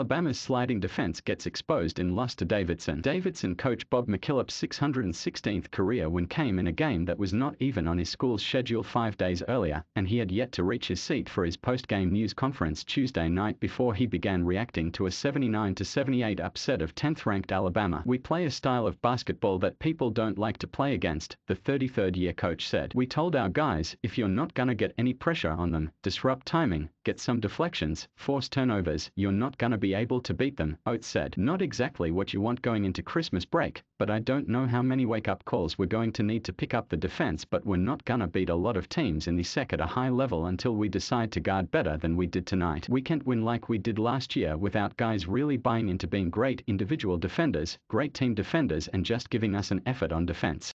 Alabama's sliding defense gets exposed in loss to Davidson. Davidson coach Bob McKillop's 616th career win came in a game that was not even on his school's schedule five days earlier, and he had yet to reach his seat for his post-game news conference Tuesday night before he began reacting to a 79-78 upset of 10th-ranked Alabama. We play a style of basketball that people don't like to play against, the 33rd-year coach said. We told our guys, if you're not gonna get any pressure on them, disrupt timing, get some deflections, force turnovers, you're not gonna be able to beat them, Oats said. Not exactly what you want going into Christmas break, but I don't know how many wake-up calls we're going to need to pick up the defense but we're not gonna beat a lot of teams in the SEC at a high level until we decide to guard better than we did tonight. We can't win like we did last year without guys really buying into being great individual defenders, great team defenders and just giving us an effort on defense.